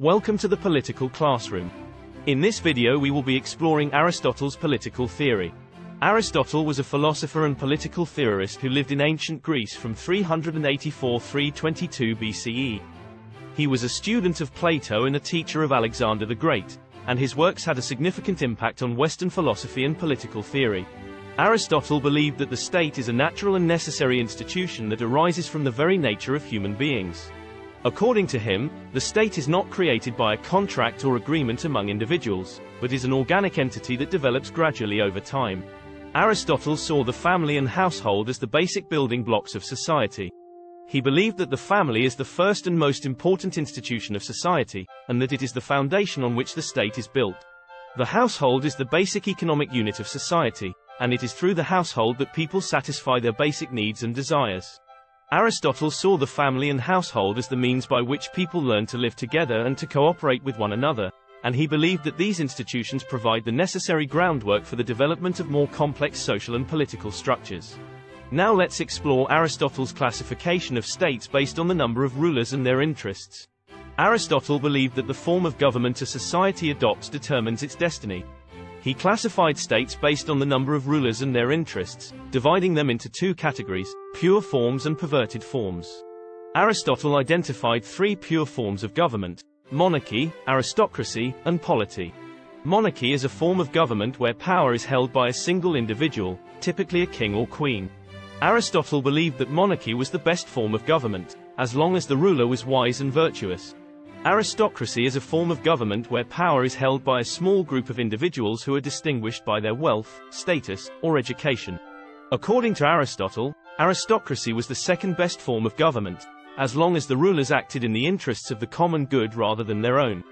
Welcome to the Political Classroom. In this video we will be exploring Aristotle's political theory. Aristotle was a philosopher and political theorist who lived in ancient Greece from 384-322 BCE. He was a student of Plato and a teacher of Alexander the Great, and his works had a significant impact on Western philosophy and political theory. Aristotle believed that the state is a natural and necessary institution that arises from the very nature of human beings. According to him, the state is not created by a contract or agreement among individuals, but is an organic entity that develops gradually over time. Aristotle saw the family and household as the basic building blocks of society. He believed that the family is the first and most important institution of society, and that it is the foundation on which the state is built. The household is the basic economic unit of society, and it is through the household that people satisfy their basic needs and desires. Aristotle saw the family and household as the means by which people learn to live together and to cooperate with one another, and he believed that these institutions provide the necessary groundwork for the development of more complex social and political structures. Now let's explore Aristotle's classification of states based on the number of rulers and their interests. Aristotle believed that the form of government a society adopts determines its destiny, he classified states based on the number of rulers and their interests, dividing them into two categories, pure forms and perverted forms. Aristotle identified three pure forms of government, monarchy, aristocracy, and polity. Monarchy is a form of government where power is held by a single individual, typically a king or queen. Aristotle believed that monarchy was the best form of government, as long as the ruler was wise and virtuous. Aristocracy is a form of government where power is held by a small group of individuals who are distinguished by their wealth, status, or education. According to Aristotle, aristocracy was the second best form of government, as long as the rulers acted in the interests of the common good rather than their own.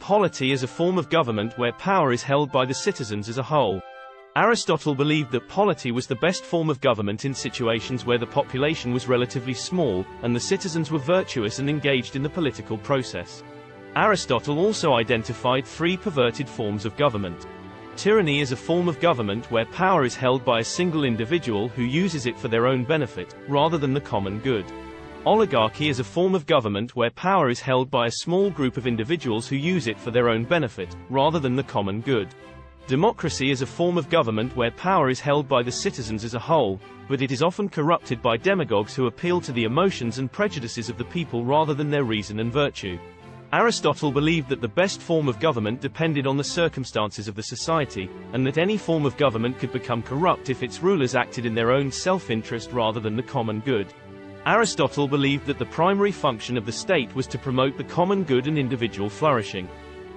Polity is a form of government where power is held by the citizens as a whole. Aristotle believed that polity was the best form of government in situations where the population was relatively small, and the citizens were virtuous and engaged in the political process. Aristotle also identified three perverted forms of government. Tyranny is a form of government where power is held by a single individual who uses it for their own benefit, rather than the common good. Oligarchy is a form of government where power is held by a small group of individuals who use it for their own benefit, rather than the common good. Democracy is a form of government where power is held by the citizens as a whole, but it is often corrupted by demagogues who appeal to the emotions and prejudices of the people rather than their reason and virtue. Aristotle believed that the best form of government depended on the circumstances of the society, and that any form of government could become corrupt if its rulers acted in their own self-interest rather than the common good. Aristotle believed that the primary function of the state was to promote the common good and individual flourishing.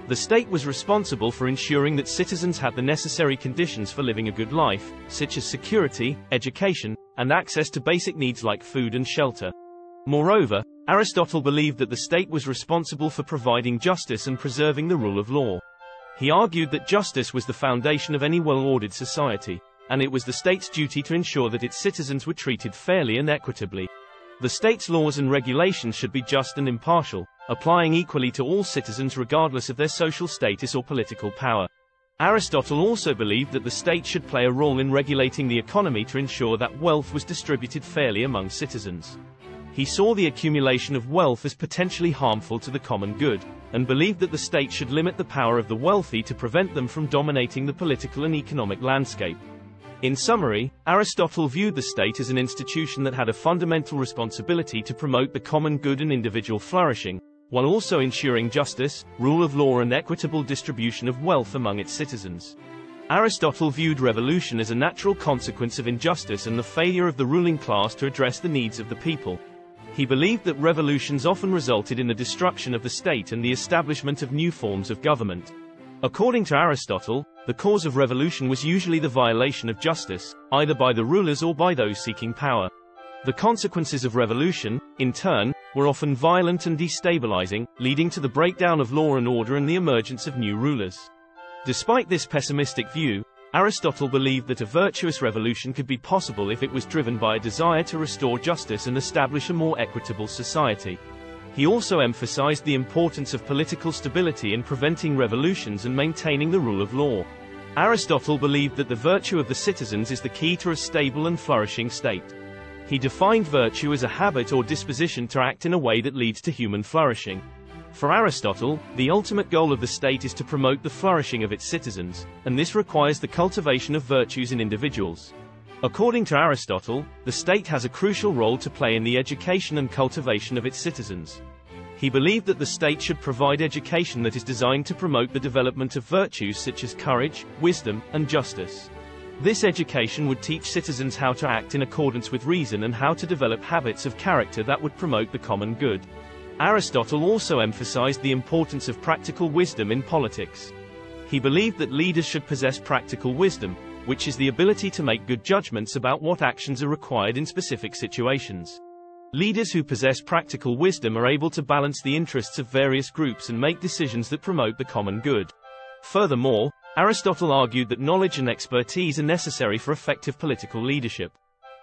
The state was responsible for ensuring that citizens had the necessary conditions for living a good life, such as security, education, and access to basic needs like food and shelter. Moreover, Aristotle believed that the state was responsible for providing justice and preserving the rule of law. He argued that justice was the foundation of any well-ordered society, and it was the state's duty to ensure that its citizens were treated fairly and equitably. The state's laws and regulations should be just and impartial, applying equally to all citizens regardless of their social status or political power. Aristotle also believed that the state should play a role in regulating the economy to ensure that wealth was distributed fairly among citizens. He saw the accumulation of wealth as potentially harmful to the common good, and believed that the state should limit the power of the wealthy to prevent them from dominating the political and economic landscape. In summary, Aristotle viewed the state as an institution that had a fundamental responsibility to promote the common good and individual flourishing, while also ensuring justice, rule of law and equitable distribution of wealth among its citizens. Aristotle viewed revolution as a natural consequence of injustice and the failure of the ruling class to address the needs of the people. He believed that revolutions often resulted in the destruction of the state and the establishment of new forms of government. According to Aristotle, the cause of revolution was usually the violation of justice, either by the rulers or by those seeking power. The consequences of revolution, in turn, were often violent and destabilizing, leading to the breakdown of law and order and the emergence of new rulers. Despite this pessimistic view, Aristotle believed that a virtuous revolution could be possible if it was driven by a desire to restore justice and establish a more equitable society. He also emphasized the importance of political stability in preventing revolutions and maintaining the rule of law. Aristotle believed that the virtue of the citizens is the key to a stable and flourishing state. He defined virtue as a habit or disposition to act in a way that leads to human flourishing. For Aristotle, the ultimate goal of the state is to promote the flourishing of its citizens, and this requires the cultivation of virtues in individuals. According to Aristotle, the state has a crucial role to play in the education and cultivation of its citizens. He believed that the state should provide education that is designed to promote the development of virtues such as courage, wisdom, and justice. This education would teach citizens how to act in accordance with reason and how to develop habits of character that would promote the common good. Aristotle also emphasized the importance of practical wisdom in politics. He believed that leaders should possess practical wisdom, which is the ability to make good judgments about what actions are required in specific situations. Leaders who possess practical wisdom are able to balance the interests of various groups and make decisions that promote the common good. Furthermore, Aristotle argued that knowledge and expertise are necessary for effective political leadership.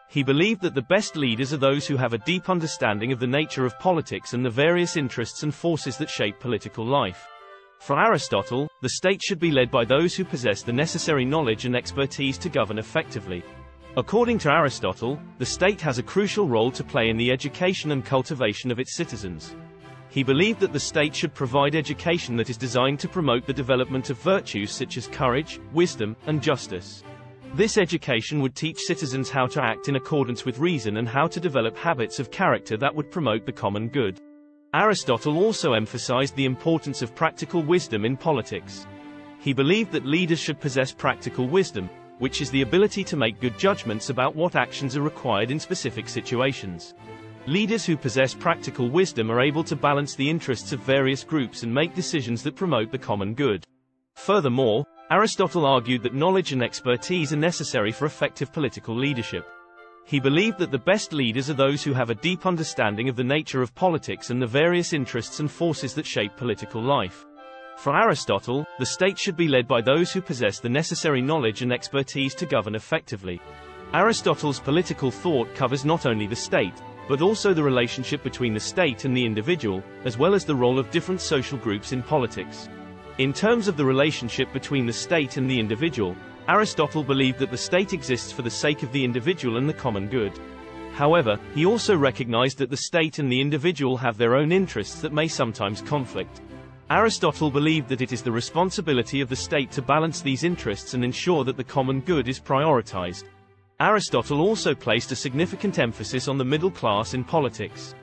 He believed that the best leaders are those who have a deep understanding of the nature of politics and the various interests and forces that shape political life. For Aristotle, the state should be led by those who possess the necessary knowledge and expertise to govern effectively. According to Aristotle, the state has a crucial role to play in the education and cultivation of its citizens. He believed that the state should provide education that is designed to promote the development of virtues such as courage, wisdom, and justice. This education would teach citizens how to act in accordance with reason and how to develop habits of character that would promote the common good. Aristotle also emphasized the importance of practical wisdom in politics. He believed that leaders should possess practical wisdom, which is the ability to make good judgments about what actions are required in specific situations. Leaders who possess practical wisdom are able to balance the interests of various groups and make decisions that promote the common good. Furthermore, Aristotle argued that knowledge and expertise are necessary for effective political leadership. He believed that the best leaders are those who have a deep understanding of the nature of politics and the various interests and forces that shape political life. For Aristotle, the state should be led by those who possess the necessary knowledge and expertise to govern effectively. Aristotle's political thought covers not only the state, but also the relationship between the state and the individual, as well as the role of different social groups in politics. In terms of the relationship between the state and the individual, Aristotle believed that the state exists for the sake of the individual and the common good. However, he also recognized that the state and the individual have their own interests that may sometimes conflict. Aristotle believed that it is the responsibility of the state to balance these interests and ensure that the common good is prioritized. Aristotle also placed a significant emphasis on the middle class in politics.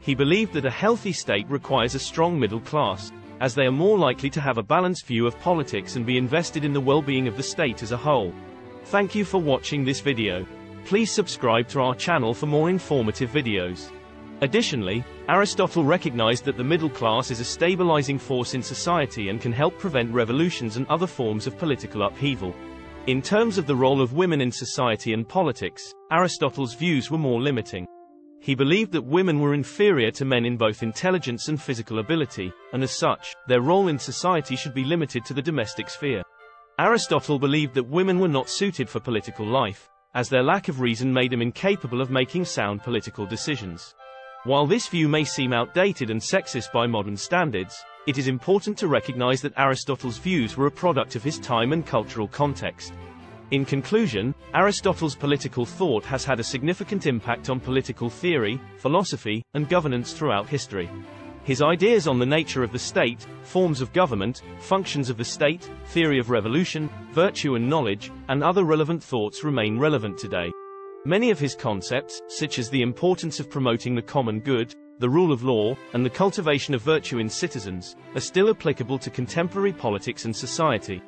He believed that a healthy state requires a strong middle class, as they are more likely to have a balanced view of politics and be invested in the well-being of the state as a whole. Thank you for watching this video. Please subscribe to our channel for more informative videos. Additionally, Aristotle recognized that the middle class is a stabilizing force in society and can help prevent revolutions and other forms of political upheaval. In terms of the role of women in society and politics, Aristotle's views were more limiting. He believed that women were inferior to men in both intelligence and physical ability, and as such, their role in society should be limited to the domestic sphere. Aristotle believed that women were not suited for political life, as their lack of reason made them incapable of making sound political decisions. While this view may seem outdated and sexist by modern standards, it is important to recognize that Aristotle's views were a product of his time and cultural context. In conclusion, Aristotle's political thought has had a significant impact on political theory, philosophy, and governance throughout history. His ideas on the nature of the state, forms of government, functions of the state, theory of revolution, virtue and knowledge, and other relevant thoughts remain relevant today. Many of his concepts, such as the importance of promoting the common good, the rule of law, and the cultivation of virtue in citizens, are still applicable to contemporary politics and society.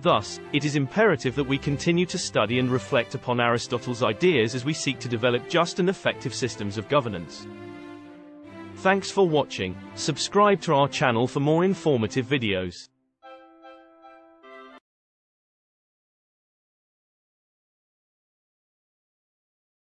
Thus, it is imperative that we continue to study and reflect upon Aristotle's ideas as we seek to develop just and effective systems of governance. Thanks for watching. Subscribe to our channel for more informative videos.